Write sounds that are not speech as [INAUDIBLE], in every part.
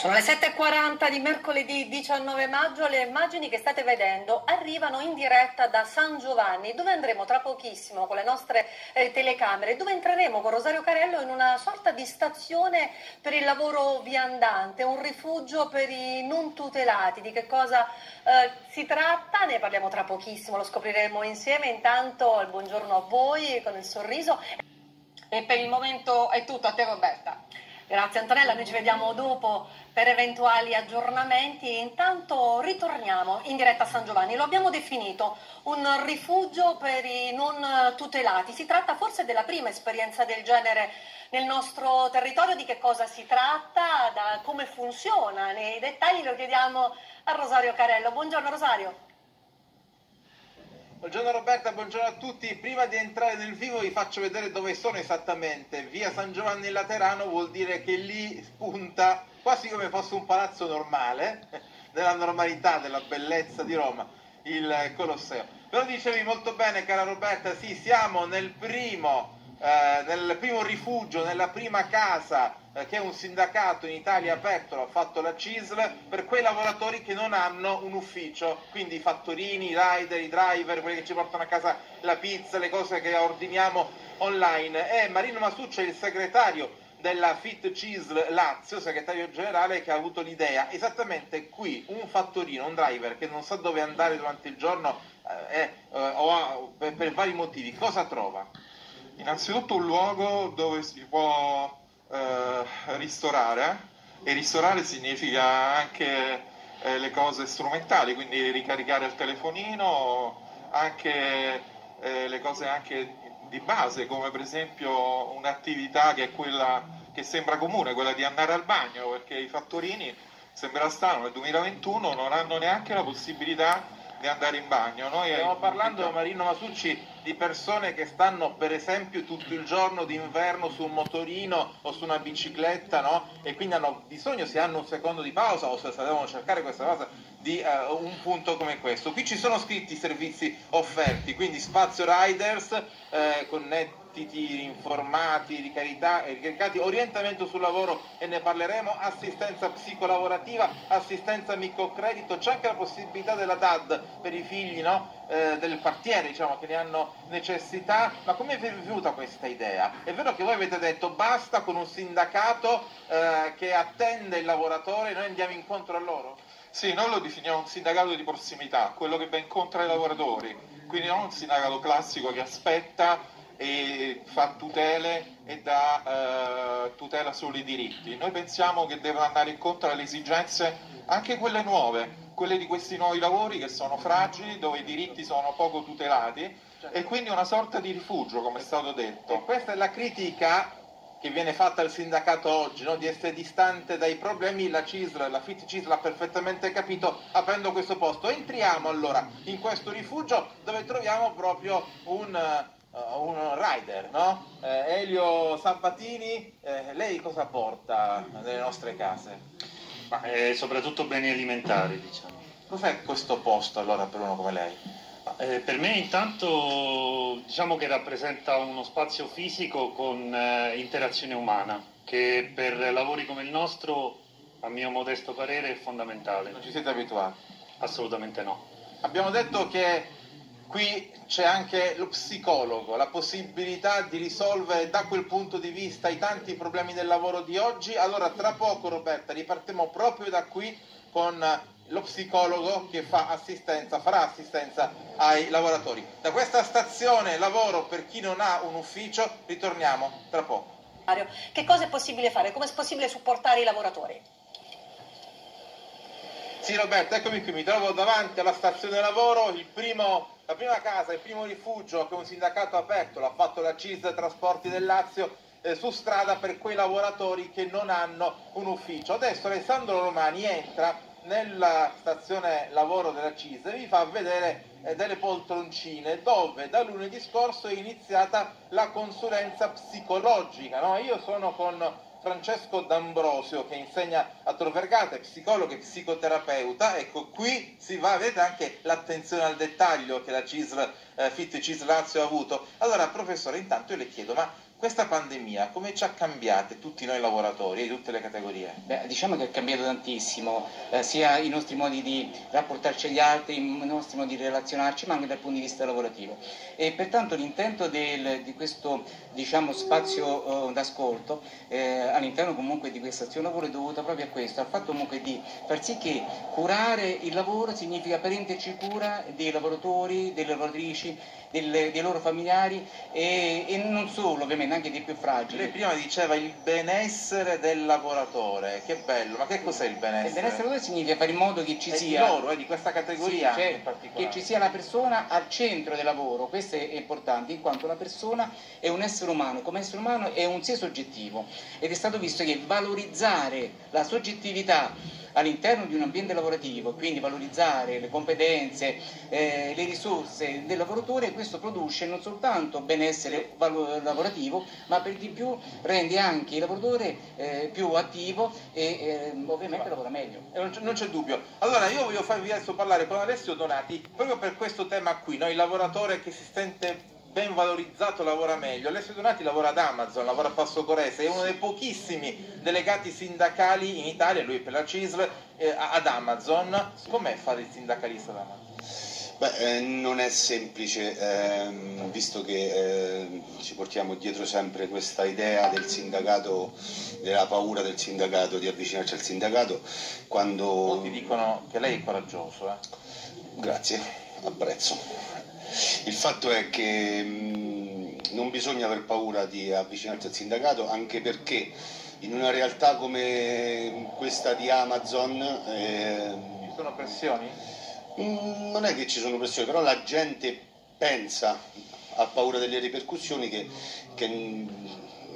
Sono le 7.40 di mercoledì 19 maggio, le immagini che state vedendo arrivano in diretta da San Giovanni, dove andremo tra pochissimo con le nostre eh, telecamere, dove entreremo con Rosario Carello in una sorta di stazione per il lavoro viandante, un rifugio per i non tutelati. Di che cosa eh, si tratta? Ne parliamo tra pochissimo, lo scopriremo insieme. Intanto il buongiorno a voi con il sorriso. E per il momento è tutto, a te Roberta. Grazie Antonella, noi ci vediamo dopo per eventuali aggiornamenti. Intanto ritorniamo in diretta a San Giovanni. Lo abbiamo definito un rifugio per i non tutelati. Si tratta forse della prima esperienza del genere nel nostro territorio. Di che cosa si tratta, da come funziona, nei dettagli lo chiediamo a Rosario Carello. Buongiorno Rosario. Buongiorno Roberta, buongiorno a tutti. Prima di entrare nel vivo vi faccio vedere dove sono esattamente. Via San Giovanni Laterano vuol dire che lì spunta quasi come fosse un palazzo normale, [LAUGHS] nella normalità della bellezza di Roma, il Colosseo. Però dicevi molto bene, cara Roberta, sì, siamo nel primo, eh, nel primo rifugio, nella prima casa che un sindacato in Italia aperto, l'ha fatto la CISL, per quei lavoratori che non hanno un ufficio, quindi i fattorini, i rider, i driver, quelli che ci portano a casa la pizza, le cose che ordiniamo online. E Marino Masucci è il segretario della FIT CISL Lazio, segretario generale, che ha avuto l'idea esattamente qui un fattorino, un driver che non sa dove andare durante il giorno eh, eh, o ha, per, per vari motivi, cosa trova? Innanzitutto un luogo dove si può eh, ristorare e ristorare significa anche eh, le cose strumentali, quindi ricaricare il telefonino, anche eh, le cose anche di base, come per esempio un'attività che è quella che sembra comune, quella di andare al bagno, perché i fattorini, sembra strano, nel 2021 non hanno neanche la possibilità di andare in bagno. Noi Stiamo parlando, Marino Masucci, di persone che stanno per esempio tutto il giorno d'inverno su un motorino o su una bicicletta no? e quindi hanno bisogno, se hanno un secondo di pausa o se devono cercare questa cosa, di uh, un punto come questo. Qui ci sono scritti i servizi offerti, quindi spazio riders, eh, connetti dibattiti informati, ricaricati, orientamento sul lavoro e ne parleremo, assistenza psicolavorativa, assistenza microcredito, c'è anche la possibilità della DAD per i figli no? eh, del quartiere diciamo, che ne hanno necessità, ma come vi è venuta questa idea? È vero che voi avete detto basta con un sindacato eh, che attende il lavoratore e noi andiamo incontro a loro? Sì, noi lo definiamo un sindacato di prossimità, quello che va incontro ai lavoratori, quindi non un sindacato classico che aspetta e fa tutele e dà eh, tutela sui diritti. Noi pensiamo che devono andare incontro alle esigenze anche quelle nuove, quelle di questi nuovi lavori che sono fragili, dove i diritti sono poco tutelati e quindi una sorta di rifugio, come è stato detto. E questa è la critica che viene fatta al sindacato oggi, no? di essere distante dai problemi, la CISL, la FIT CISL ha perfettamente capito aprendo questo posto. Entriamo allora in questo rifugio dove troviamo proprio un uh, un rider, no? Eh, Elio Sabatini, eh, lei cosa porta nelle nostre case? Ma, eh, soprattutto beni alimentari, diciamo. Cos'è questo posto allora per uno come lei? Eh, per me intanto diciamo che rappresenta uno spazio fisico con eh, interazione umana, che per lavori come il nostro, a mio modesto parere, è fondamentale. Non ci siete abituati? Assolutamente no. Abbiamo detto che qui c'è anche lo psicologo, la possibilità di risolvere da quel punto di vista i tanti problemi del lavoro di oggi. Allora tra poco Roberta ripartiamo proprio da qui con lo psicologo che fa assistenza, farà assistenza ai lavoratori. Da questa stazione lavoro per chi non ha un ufficio ritorniamo tra poco. Che cosa è possibile fare? Come è possibile supportare i lavoratori? Sì Roberto, eccomi qui, mi trovo davanti alla stazione lavoro, primo, la prima casa, il primo rifugio che un sindacato ha aperto, l'ha fatto la CIS Trasporti del Lazio, eh, su strada per quei lavoratori che non hanno un ufficio. Adesso Alessandro Romani entra nella stazione lavoro della CIS e vi fa vedere eh, delle poltroncine dove da lunedì scorso è iniziata la consulenza psicologica. No? Io sono con Francesco D'Ambrosio che insegna a Tor Vergata, psicologo e psicoterapeuta, ecco qui si va, vedete anche l'attenzione al dettaglio che la CISL, eh, FIT CISL Lazio ha avuto. Allora professore intanto io le chiedo, ma questa pandemia come ci ha cambiate tutti noi lavoratori di tutte le categorie? Beh, diciamo che è cambiato tantissimo, eh, sia i nostri modi di rapportarci agli altri, i nostri modi di relazionarci, ma anche dal punto di vista lavorativo. E pertanto l'intento del, di questo diciamo, spazio eh, d'ascolto eh, all'interno comunque di questa azione lavoro è dovuta proprio a questo, al fatto comunque di far sì che curare il lavoro significa prenderci cura dei lavoratori, delle lavoratrici, delle, dei loro familiari e, e non solo ovviamente anche dei più fragili. Lei prima diceva il benessere del lavoratore, che bello, ma che cos'è il benessere? Il benessere del lavoratore significa fare in modo che ci è sia... Di loro, eh, di questa categoria sì, cioè. Che ci sia la persona al centro del lavoro, questo è importante, in quanto la persona è un essere umano, come essere umano è un sé soggettivo ed è stato visto che valorizzare la soggettività all'interno di un ambiente lavorativo, quindi valorizzare le competenze, eh, le risorse del lavoratore, questo produce non soltanto benessere lavorativo, ma per di più rende anche il lavoratore eh, più attivo e eh, ovviamente lavora meglio. Non c'è dubbio. Allora io voglio farvi adesso parlare con Alessio Donati proprio per questo tema qui, no? il lavoratore che si sente ben valorizzato lavora meglio. Alessio Donati lavora ad Amazon, lavora a Passo Corese, è uno dei pochissimi delegati sindacali in Italia, lui per la CISL, eh, ad Amazon. Com'è fare il sindacalista ad Amazon? Beh, eh, non è semplice, ehm, visto che eh, ci portiamo dietro sempre questa idea del sindacato, della paura del sindacato, di avvicinarci al sindacato, quando... Molti dicono che lei è coraggioso. Eh? Grazie, apprezzo. Il fatto è che mh, non bisogna aver paura di avvicinarsi al sindacato anche perché in una realtà come questa di Amazon... Eh, ci sono pressioni? Mh, non è che ci sono pressioni, però la gente pensa, ha paura delle ripercussioni che, che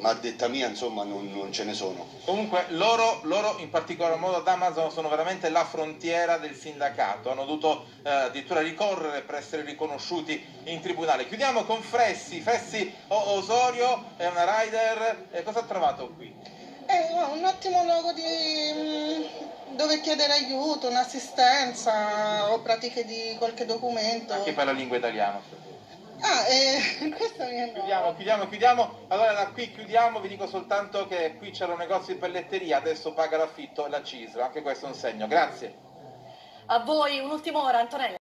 ma a detta mia insomma non, non ce ne sono. Comunque loro, loro, in particolar modo ad Amazon sono veramente la frontiera del sindacato, hanno dovuto eh, addirittura ricorrere per essere riconosciuti in tribunale. Chiudiamo con Fressi, Fressi Osorio è una rider, eh, cosa ha trovato qui? È un ottimo luogo di, mm, dove chiedere aiuto, un'assistenza o pratiche di qualche documento. Anche per la lingua italiana. Ah, eh, [LAUGHS] questo mi è Chiudiamo, chiudiamo, chiudiamo. Allora da qui chiudiamo, vi dico soltanto che qui c'era un negozio di pelletteria, adesso paga l'affitto la CISL, anche questo è un segno. Grazie. A voi un'ultima ora, Antonella.